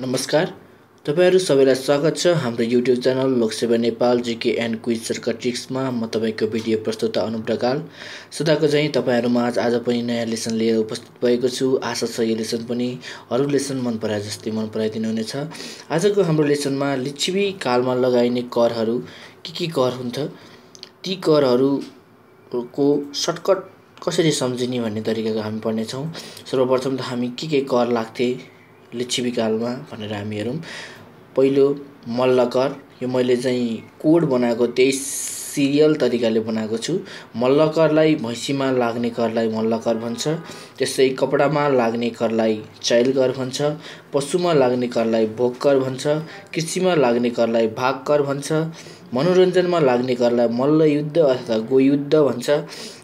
नमस्कार। तपाईँहरू सबैलाई स्वागत छ। हाम्रो युट्युब च्यानल लोकसेवा नेपाल जिके एन्ड क्विज ट्रिक्समा म तपाईँको भिडियो प्रस्तुता अनुप्रकाल सदाको चाहिँ तपाईँहरूमा आज आज पनि नयाँ लेसन लिएर उपस्थित भएको छु। आशा छ यो लेसन पनि अरू लेसन मन पराए जस्तै मन पराइदिनु हुनेछ। आजको हाम्रो लेसनमा लिच्छिबी कालमा लगाइने करहरू के के कर हुन्छ? ती करहरूको सर्टकट कसरी सम्झिने भन्ने तरिकाको हामी पढ्नेछौँ। सर्वप्रथम त हामी के के कर लाग्थे? लिच्छिबीकालमा भनेर हामी हेरौँ। पहिलो मल्लकर यो मैले चाहिँ कोड बनाएको त्यही सिरियल तरिकाले बनाएको छु। मल्लकरलाई भैँसीमा लाग्ने करलाई मल्लकर भन्छ। त्यस्तै कपडामा लाग्ने करलाई चाइल्ड कर भन्छ। पशुमा लाग्ने करलाई भोग भन्छ। कृषिमा लाग्ने करलाई भाग कर भन्छ। मनोरञ्जनमा लाग्ने करलाई मल्लयुद्ध अथवा गोयुद्ध भन्छ।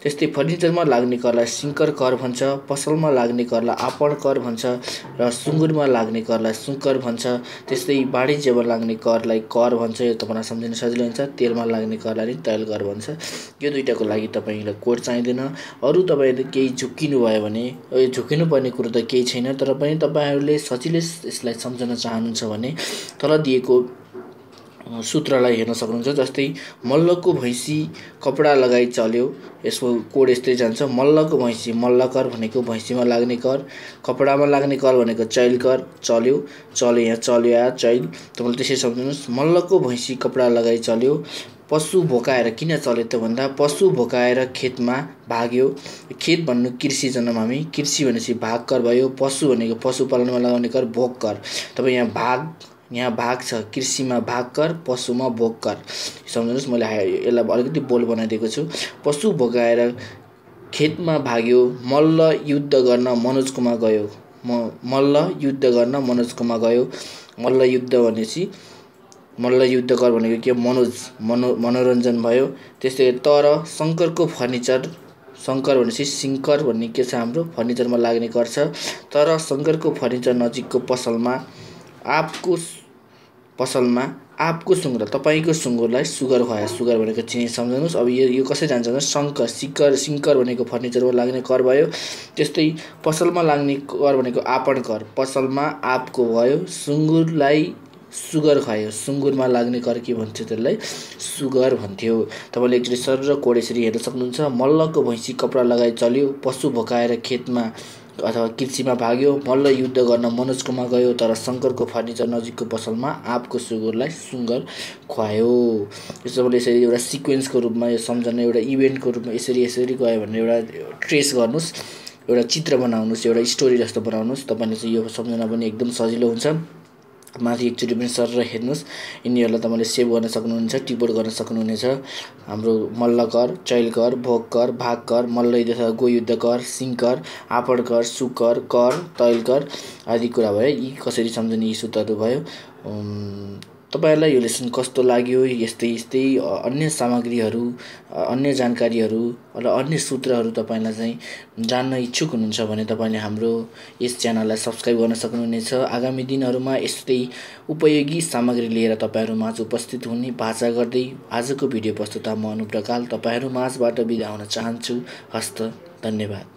त्यस्तै फर्निचरमा लाग्ने करलाई सिङ्कर कर भन्छ पसलमा लाग्ने करलाई आपण कर भन्छ र सुँगुरमा लाग्ने करलाई सुङ्कर भन्छ। त्यस्तै वाणिज्यमा लाग्ने करलाई कर भन्छ यो तपाईँलाई सम्झिन सजिलो हुन्छ। तेलमा लाग्ने करलाई नि तैल कर भन्छ। यो दुइटाको लागि तपाईँलाई कोड चाहिँदैन। अरू तपाईँले केही झुक्किनु भयो भने झुक्किनु पर्ने कुरो त केही छैन तर पनि तपाईँहरूले सजिलै यसलाई सम्झन चाहनुहुन्छ भने तल दिएको सूत्रलाई हेर्न सक्नुहुन्छ जस्तै मल्लको भैँसी कपडा लगाइ चल्यो। यसको कोड यस्तै जान्छ मल्लको भैँसी मल्लकर भनेको भैँसीमा लाग्ने कर कपडामा लाग्ने कर भनेको चैल कर चल्यो। चल्यो यहाँ चल्यो या चैल। तपाईँले त्यसरी सम्झिनुहोस् मल्लको भैँसी कपडा लगाइ चल्यो। पशु भोकाएर किन चल्यो त भन्दा पशु भोकाएर खेतमा भाग्यो। खेत भन्नु कृषि जन्म हामी। कृषि भनेपछि भाग कर भयो। पशु भनेको पशुपालनमा लगाउने कर भोग कर। तपाईँ यहाँ भाग यहाँ भाग छ। कृषिमा भाग कर पशुमा भोग कर सम्झनुहोस् मैले यसलाई अलिकति बोल बनाइदिएको छु। पशु भोगाएर खेतमा भाग्यो मल्ल युद्ध गर्न मनोजकोमा गयो। म मल्ल युद्ध गर्न मनोजकोमा गयो। मल्ल युद्ध भनेपछि मल्ल युद्ध कर भनेको के मनोज मनो मनोरञ्जन भयो। त्यस्तै तर शङ्करको फर्निचर शङ्कर भनेपछि सिङ्कर भन्ने के छ हाम्रो? फर्निचरमा लाग्ने गर्छ। तर शङ्करको फर्निचर नजिकको पसलमा आपको पसलमा आपको सुँगुर तपाईँको सुँगुरलाई सुगर खुवायो सुगर भनेको चिनी सम्झाउनुहोस् अब यो यो कसरी जान्छ भने शङ्कर सिकर सिङ्कर भनेको फर्निचरमा लाग्ने कर भयो। त्यस्तै पसलमा लाग्ने कर भनेको आपण कर। पसलमा आपको भयो सुँगुरलाई सुगर खुवायो सुँगुरमा लाग्ने कर के भन्छ त्यसलाई? सुगर भन्थ्यो। तपाईँले एकचोटि सर र यसरी हेर्न सक्नुहुन्छ। मल्लको भैँसी कपडा लगाइ चल्यो पशु भोकाएर खेतमा अथवा कृषिमा भाग्यो मल्ल युद्ध गर्न मनोजकोमा गयो तर शङ्करको फर्निचर नजिकको पसलमा आँपको सुँगुरलाई सुँगर खुवायो। यसो तपाईँले यसरी एउटा सिक्वेन्सको रूपमा यो सम्झना एउटा इभेन्टको रूपमा यसरी यसरी गयो भने एउटा ट्रेस गर्नुहोस् एउटा चित्र बनाउनुहोस् एउटा स्टोरी जस्तो बनाउनुहोस्। तपाईँले चाहिँ यो सम्झना पनि एकदम सजिलो हुन्छ। माथि एकचोटि पनि सर हेर्नुहोस् यिनीहरूलाई तपाईँले सेभ गर्न सक्नुहुन्छ टिपोट गर्न सक्नुहुनेछ। हाम्रो मल्ल कर चैल कर भोग कर भाग कर मल्ल तथा गोयुद्ध कर सिङ्कर आपड कर सुकर कर तैल कर आदि कुरा भयो। यी कसरी सम्झने यी सूत्रहरू भयो? तपाईँहरूलाई यो लेसन कस्तो लाग्यो यस्तै यस्तै अन्य सामग्रीहरू अन्य जानकारीहरू र अन्य सूत्रहरू तपाईँलाई चाहिँ जान्न इच्छुक हुनुहुन्छ भने तपाईँले हाम्रो यस च्यानललाई सब्सक्राइब गर्न सक्नुहुनेछ। आगामी दिनहरूमा यस्तै उपयोगी सामग्री लिएर तपाईँहरू माझ उपस्थित हुने भाषा गर्दै आजको भिडियो प्रस्तुता म अनुप्रकाल तपाईँहरू माझबाट बिदा हुन चाहन्छु। हस्त धन्यवाद।